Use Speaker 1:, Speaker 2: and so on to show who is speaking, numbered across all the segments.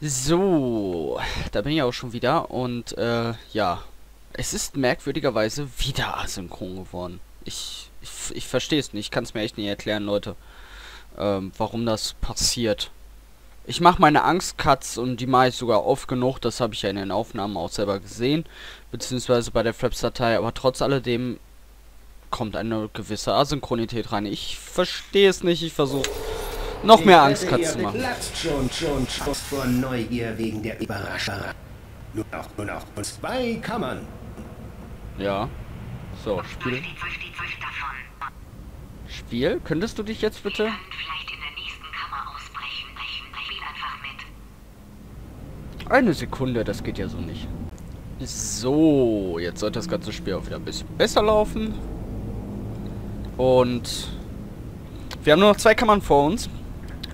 Speaker 1: So, da bin ich auch schon wieder und äh, ja, es ist merkwürdigerweise wieder asynchron geworden. Ich, ich, ich verstehe es nicht, ich kann es mir echt nicht erklären, Leute, ähm, warum das passiert. Ich mache meine Angstcuts und die mache ich sogar oft genug, das habe ich ja in den Aufnahmen auch selber gesehen, beziehungsweise bei der Fraps-Datei, aber trotz alledem kommt eine gewisse Asynchronität rein. Ich verstehe es nicht, ich versuche noch mehr Angstcuts zu machen.
Speaker 2: schon, schon, schon vor Neugier wegen der Überraschung. Nur noch, nur noch zwei Kammern.
Speaker 1: Ja. So, Spiel. Spiel, könntest du dich jetzt bitte... Eine Sekunde, das geht ja so nicht. So, jetzt sollte das ganze Spiel auch wieder ein bisschen besser laufen. Und wir haben nur noch zwei Kammern vor uns.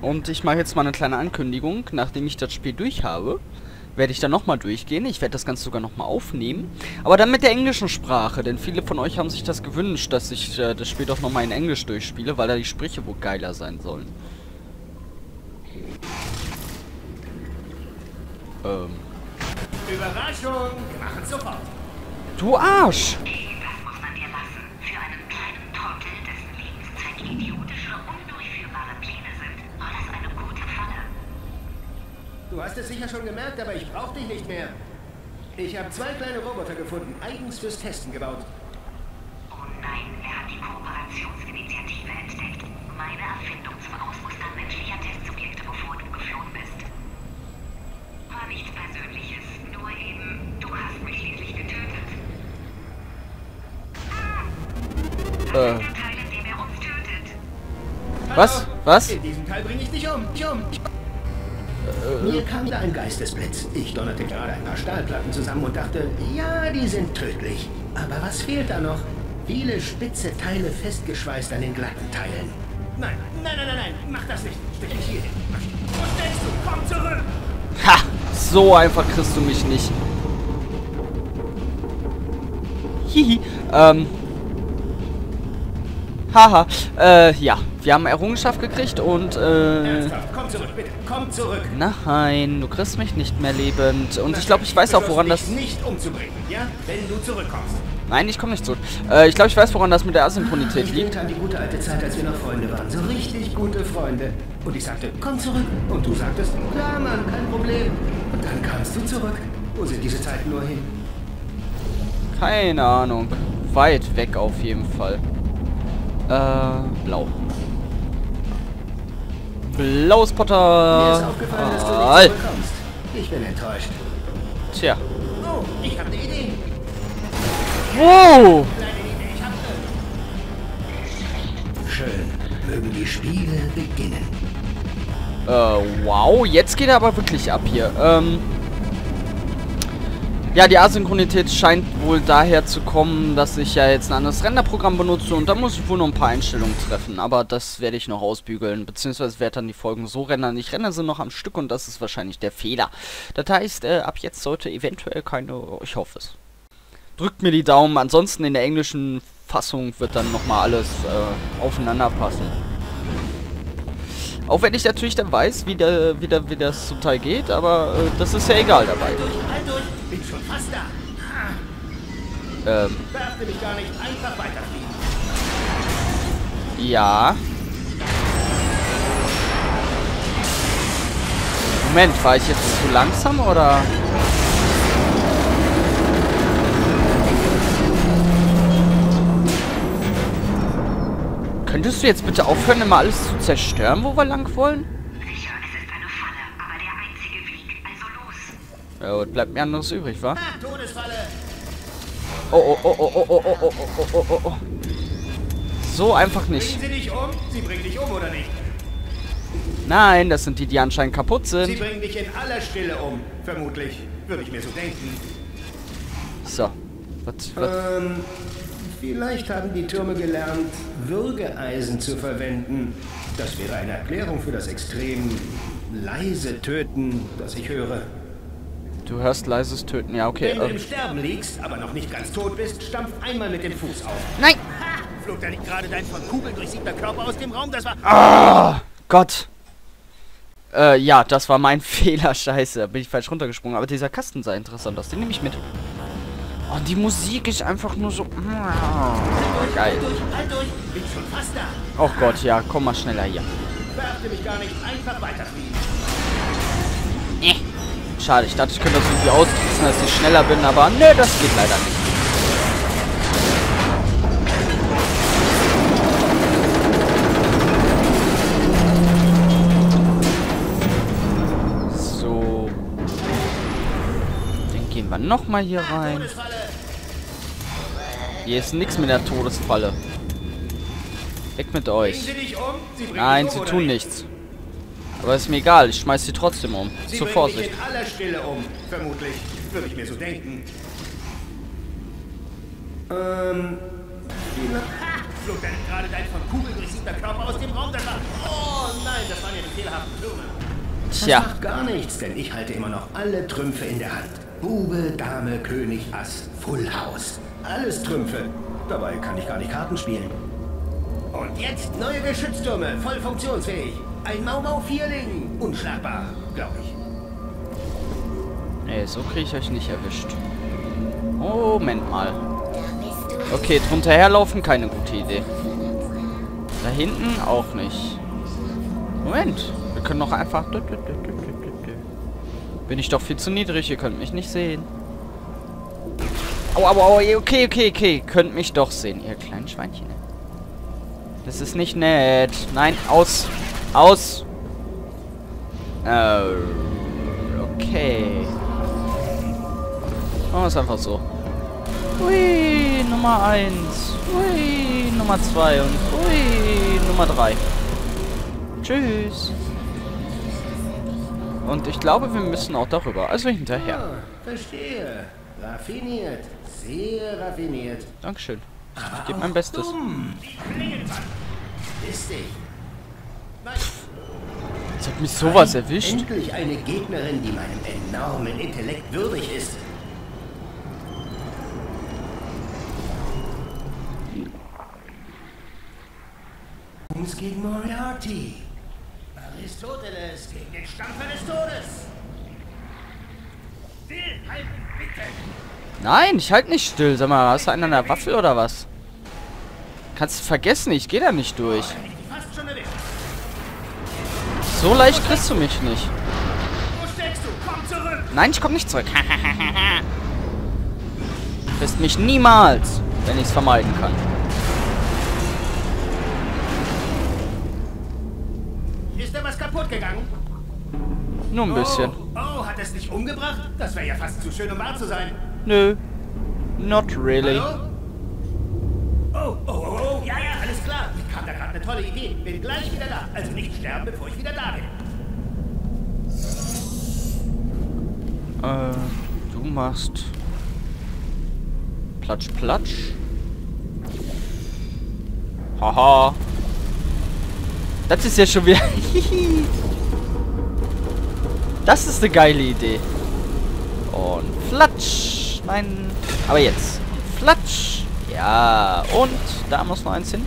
Speaker 1: Und ich mache jetzt mal eine kleine Ankündigung. Nachdem ich das Spiel durch habe, werde ich dann nochmal durchgehen. Ich werde das Ganze sogar nochmal aufnehmen. Aber dann mit der englischen Sprache. Denn viele von euch haben sich das gewünscht, dass ich äh, das Spiel doch nochmal in Englisch durchspiele, weil da die Sprüche wohl geiler sein sollen.
Speaker 2: Ähm. Überraschung! Wir machen sofort!
Speaker 1: Du Arsch!
Speaker 2: Hast es sicher schon gemerkt, aber ich brauche dich nicht mehr. Ich habe zwei kleine Roboter gefunden, eigens fürs Testen gebaut.
Speaker 3: Oh nein, er hat die Kooperationsinitiative entdeckt. Meine Erfindung zum Ausmustern menschlicher Testsubjekte, bevor du geflohen bist. War nichts Persönliches, nur eben, du hast mich schließlich getötet. Ah!
Speaker 1: Äh. Teil, in dem er uns tötet. Was? Was?
Speaker 2: In diesem Teil bringe ich dich um. Ich um. Mir kam da ein Geistesblitz. Ich donnerte gerade ein paar Stahlplatten zusammen und dachte, ja, die sind tödlich. Aber was fehlt da noch? Viele spitze Teile festgeschweißt an den glatten Teilen. Nein, nein, nein, nein, nein, mach das nicht. Stell dich hier hin. Wo steckst du? Komm zurück!
Speaker 1: Ha! So einfach kriegst du mich nicht. Hihi. Ähm. Haha. Äh, ja. Wir haben Errungenschaft gekriegt und, äh...
Speaker 2: Ernsthaft, komm zurück, bitte. Komm zurück.
Speaker 1: Nein, du kriegst mich nicht mehr lebend. Und ich glaube, ich weiß auch, woran das...
Speaker 2: nicht umzubringen, ja? Wenn du zurückkommst.
Speaker 1: Nein, ich komme nicht zurück. Äh, ich glaube, ich weiß, woran das mit der Asynchronität
Speaker 2: ich
Speaker 1: liegt.
Speaker 2: an die gute alte Zeit, als wir noch Freunde waren. So richtig gute Freunde. Und ich sagte, komm zurück. Und du sagtest, klar, Mann, kein Problem. Und dann kamst du zurück. Wo sind diese Zeiten nur hin?
Speaker 1: Keine Ahnung. Weit weg auf jeden Fall. Äh, blau. Blaues Potter.
Speaker 2: Mir ist aufgefallen, dass du nicht zurückkommst. Ich bin enttäuscht.
Speaker 1: Tja.
Speaker 2: Oh, ich habe eine Idee.
Speaker 1: Wow.
Speaker 2: Schön. Mögen die Spiele beginnen.
Speaker 1: Äh, wow. Jetzt geht er aber wirklich ab hier. Ähm... Ja, die Asynchronität scheint wohl daher zu kommen, dass ich ja jetzt ein anderes Renderprogramm benutze und da muss ich wohl noch ein paar Einstellungen treffen. Aber das werde ich noch ausbügeln, beziehungsweise werde dann die Folgen so rendern. Ich renne sie noch am Stück und das ist wahrscheinlich der Fehler. Das heißt, äh, ab jetzt sollte eventuell keine... Ich hoffe es. Drückt mir die Daumen, ansonsten in der englischen Fassung wird dann nochmal alles äh, aufeinander passen. Auch wenn ich natürlich dann weiß, wie, der, wie, der, wie das zum Teil geht, aber äh, das ist ja egal dabei.
Speaker 2: Halt durch, halt durch, bin schon fast da.
Speaker 1: Ähm.
Speaker 2: Werfte mich gar nicht, einfach weiterfliegen.
Speaker 1: Ja. Moment, war ich jetzt zu langsam oder? Könntest du jetzt bitte aufhören, immer alles zu zerstören, wo wir lang wollen?
Speaker 3: Sicher, es ist eine Falle, aber der einzige Weg. Also los.
Speaker 1: Ja, was bleibt mir anderes übrig, wa?
Speaker 2: Ah, Todesfalle.
Speaker 1: Oh, oh, oh, oh, oh, oh, oh, oh, oh, oh, oh, oh. So einfach nicht.
Speaker 2: Bringen sie dich um? Sie bringen dich um, oder nicht?
Speaker 1: Nein, das sind die, die anscheinend kaputt
Speaker 2: Sie
Speaker 1: sind.
Speaker 2: bringen dich in aller Stille um. Vermutlich. Würde ich mir so denken.
Speaker 1: So. Was, was?
Speaker 2: Ähm, vielleicht haben die Türme gelernt, Würgeeisen zu verwenden. Das wäre eine Erklärung für das extrem leise Töten, das ich höre.
Speaker 1: Du hörst leises Töten. Ja, okay.
Speaker 2: Wenn du
Speaker 1: Ähm.
Speaker 2: im Sterben liegst, aber noch nicht ganz tot bist, stampf einmal mit dem Fuß auf.
Speaker 1: Nein!
Speaker 2: Ha! Flog da nicht gerade dein von Kugeln durchsiebter Körper aus dem Raum? Das war...
Speaker 1: Ah, Gott. Äh, ja, das war mein Fehler. Scheiße, da bin ich falsch runtergesprungen. Aber dieser Kasten sah interessant aus. Den nehme ich mit. Oh, die Musik ist einfach nur so... Oh, geil.
Speaker 2: Halt durch, halt durch. Bin schon fast da.
Speaker 1: Oh Gott, ja, komm mal schneller hier.
Speaker 2: Beachte mich gar nicht. Einfach weiterfliegen.
Speaker 1: Schade, ich dachte, ich könnte das irgendwie austricksen, dass ich schneller bin, aber ne, das geht leider nicht. So. Dann gehen wir nochmal hier rein. Hier ist nichts mit der Todesfalle. Weg mit euch. Nein, sie tun nichts. Aber ist mir egal, ich schmeiß sie trotzdem um.
Speaker 2: Sie
Speaker 1: Zur Vorsicht.
Speaker 2: in aller Stille um. Vermutlich. Würde ich mir so denken. Ähm... Ha! Flog denn gerade dein von Kugeln durchsiebter Körper aus dem Raum? Das war... Oh nein, das waren ja die fehlerhaften. Das
Speaker 1: Tja.
Speaker 2: macht gar nichts, denn ich halte immer noch alle Trümpfe in der Hand. Bube, Dame, König, Ass, Full House. Alles Trümpfe. Dabei kann ich gar nicht Karten spielen. Und jetzt neue Geschütztürme, voll funktionsfähig. Ein Mau Mau Vierling. Unschlagbar, glaube ich.
Speaker 1: Nee, so kriege ich euch nicht erwischt. Moment mal. Okay, drunter herlaufen, keine gute Idee. Da hinten auch nicht. Moment, wir können doch einfach... Bin ich doch viel zu niedrig, ihr könnt mich nicht sehen. Au, au, au, okay, okay, okay. Könnt mich doch sehen, ihr kleinen Schweinchen. Das ist nicht nett. Nein, aus. Aus. Äh, okay. Machen wir es einfach so. Hui, Nummer 1. Hui, Nummer 2 und hui, Nummer 3. Tschüss. Und ich glaube, wir müssen auch darüber. Also hinterher.
Speaker 2: Ah, verstehe. Raffiniert. Sehr raffiniert.
Speaker 1: Dankeschön. Ich gebe mein Bestes.
Speaker 2: Dumm. Listig.
Speaker 1: Jetzt hat mich sowas erwischt.
Speaker 2: Endlich eine Gegnerin, die meinem enormen Intellekt würdig ist. Uns gegen Moriarty. Aristoteles gegen den Stampfer des Todes. Stillhalten, bitte.
Speaker 1: Nein, ich halt nicht still. Sag mal, hast du einen an der Waffel oder was? Kannst du vergessen, ich gehe da nicht durch. So leicht kriegst du mich nicht. Nein, ich komme nicht zurück. Frisst mich niemals, wenn ich es vermeiden kann.
Speaker 2: Ist da was kaputt gegangen?
Speaker 1: Nur ein bisschen.
Speaker 2: Oh, oh, hat es dich umgebracht? Das wäre ja fast zu schön, um wahr zu sein.
Speaker 1: Nö. Not really.
Speaker 2: Hallo? Oh, oh, oh, oh, ja, ja, alles klar. Ich kam da gerade eine tolle Idee. Bin gleich wieder da. Also nicht sterben,
Speaker 1: Äh, du machst Platsch, Platsch. Haha. Das ist ja schon wieder... das ist eine geile Idee. Und Flatsch. Nein. Aber jetzt. Flatsch. Ja. Und da muss noch eins hin.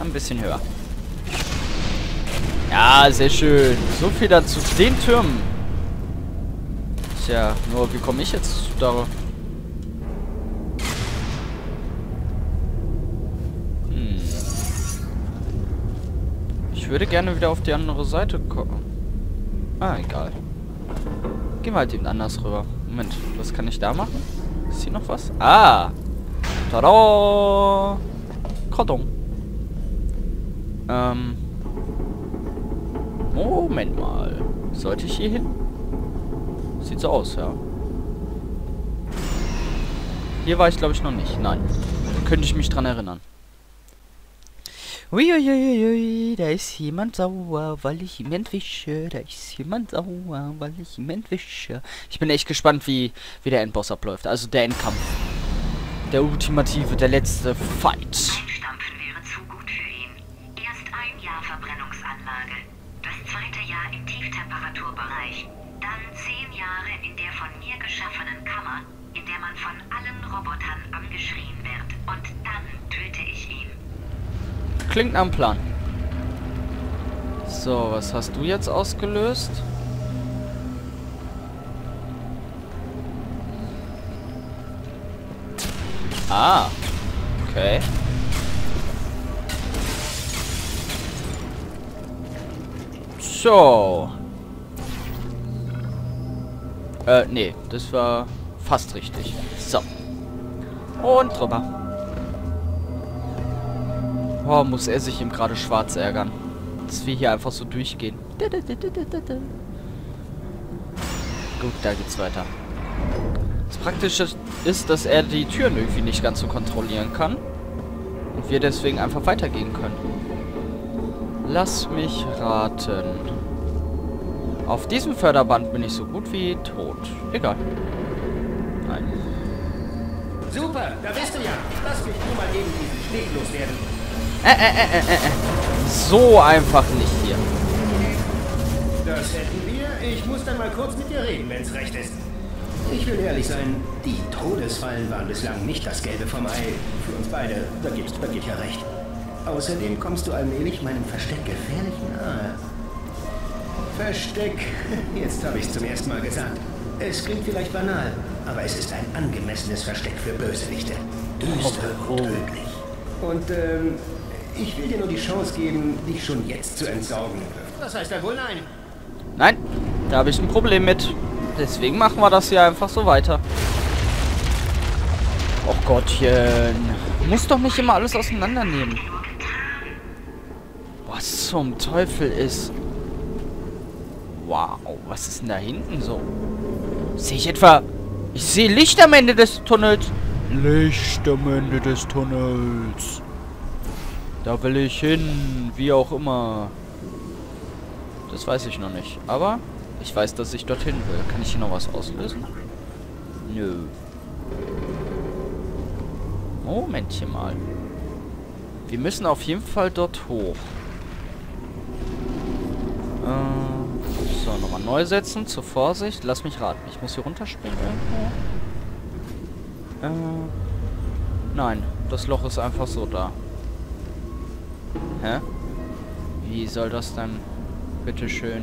Speaker 1: Ein bisschen höher. Ja, sehr schön. So viel dazu. Den Türmen. Tja, nur wie komme ich jetzt da? Hm. Ich würde gerne wieder auf die andere Seite kommen. Ah, egal. Gehen wir halt eben anders rüber. Moment, was kann ich da machen? Ist hier noch was? Ah! Tada! Kordon. Ähm. Moment mal. Sollte ich hier hin? Sieht so aus, ja. Hier war ich, glaube ich, noch nicht. Nein. Könnte ich mich dran erinnern. Uiuiuiui, da ist jemand sauer, weil ich ihm entwische. Da ist jemand sauer, weil ich ihm entwische. Ich bin echt gespannt, wie, wie der Endboss abläuft. Also der Endkampf. Der ultimative, der letzte Fight. Klingt nach einem Plan. So, was hast du jetzt ausgelöst? Ah. Okay. So. Äh, nee, das war fast richtig. So. Und drüber. Oh, muss er sich ihm gerade schwarz ärgern. Dass wir hier einfach so durchgehen. Gut, da geht's weiter. Das Praktische ist, dass er die Türen irgendwie nicht ganz so kontrollieren kann. Und wir deswegen einfach weitergehen können. Lass mich raten. Auf diesem Förderband bin ich so gut wie tot. Egal. Nein.
Speaker 2: Super, da bist du ja. Lass mich nur mal eben diesen Schnee loswerden.
Speaker 1: Äh, äh, äh, äh, äh. So einfach nicht hier.
Speaker 2: Das hätten wir. Ich muss dann mal kurz mit dir reden, wenn's recht ist. Ich will ehrlich sein, die Todesfallen waren bislang nicht das Gelbe vom Ei. Für uns beide, da gibt's Birgit ja recht. Außerdem kommst du allmählich meinem Versteck gefährlich nahe. Versteck, jetzt habe ich zum ersten Mal gesagt. Es klingt vielleicht banal, aber es ist ein angemessenes Versteck für Bösewichte. Düster und tödlich. Und ähm, ich will dir nur die Chance geben, dich schon jetzt zu entsorgen. Das heißt ja wohl nein.
Speaker 1: Nein, da habe ich ein Problem mit. Deswegen machen wir das hier einfach so weiter. Och Gottchen. Muss doch nicht immer alles auseinandernehmen. Was zum Teufel ist... Wow, was ist denn da hinten so? Sehe ich etwa... Ich sehe Licht am Ende des Tunnels. Licht am Ende des Tunnels. Da will ich hin, wie auch immer. Das weiß ich noch nicht. Aber ich weiß, dass ich dorthin will. Kann ich hier noch was auslösen? Nö. Momentchen mal. Wir müssen auf jeden Fall dort hoch. Äh, so, nochmal neu setzen. Zur Vorsicht. Lass mich raten. Ich muss hier runterspringen irgendwo. Äh, nein. Das Loch ist einfach so da. Hä? Wie soll das dann... Bitteschön.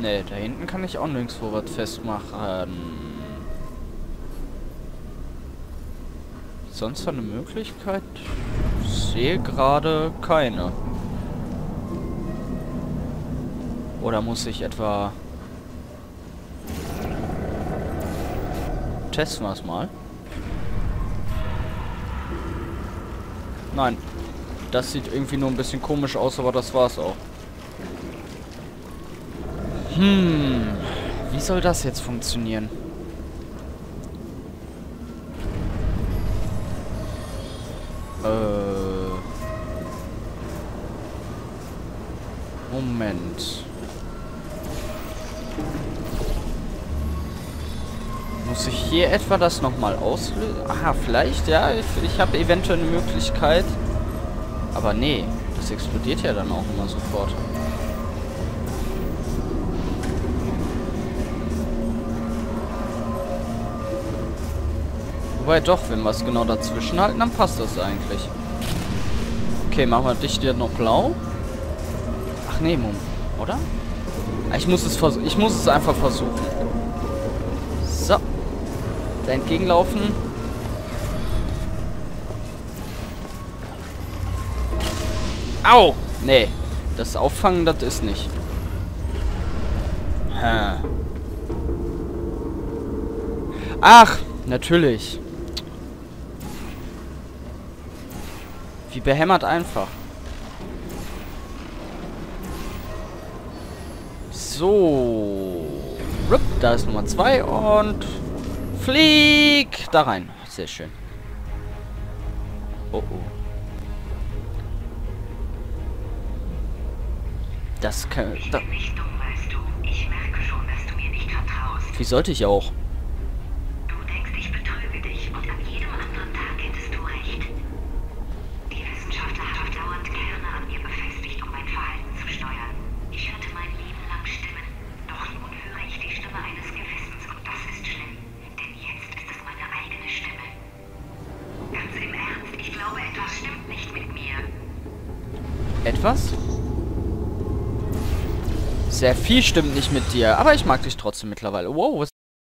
Speaker 1: Ne, da hinten kann ich auch nirgendwo was festmachen. Sonst eine Möglichkeit? Ich sehe gerade keine. Oder muss ich etwa... Testen wir es mal. Nein. Das sieht irgendwie nur ein bisschen komisch aus, aber das war's auch. Hm. Wie soll das jetzt funktionieren? Äh. Moment. Muss ich hier etwa das nochmal auslösen? Aha, vielleicht, ja. Ich, ich habe eventuell eine Möglichkeit. Aber nee, das explodiert ja dann auch immer sofort. Wobei doch, wenn wir es genau dazwischen halten, dann passt das eigentlich. Okay, machen wir dich hier noch blau. Ach nee, Mum, oder? Ich muss es versuchen. Ich muss es einfach versuchen. Da entgegenlaufen. Au! Nee. Das Auffangen, das ist nicht. Hä. Ach, natürlich. Wie behämmert einfach. So. Rup, da ist Nummer 2 und flieg da rein. Sehr schön. Oh oh. Das kann...
Speaker 3: Ich
Speaker 1: Da, wie sollte ich auch?
Speaker 3: Du denkst, ich betrüge dich und an jedem anderen Tag hättest du recht. Die Wissenschaftler haben dauernd Kerne an mir befestigt, um mein Verhalten zu steuern. Ich hörte mein Leben lang Stimmen, doch nun höre ich die Stimme eines Gewissens und das ist schlimm, denn jetzt ist es meine eigene Stimme. Ganz im Ernst, ich glaube, etwas stimmt nicht mit mir.
Speaker 1: was? Sehr viel stimmt nicht mit dir, aber ich mag dich trotzdem mittlerweile. Wow, was